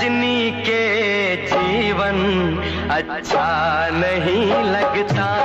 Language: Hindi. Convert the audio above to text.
रजनी के जीवन अच्छा नहीं लगता।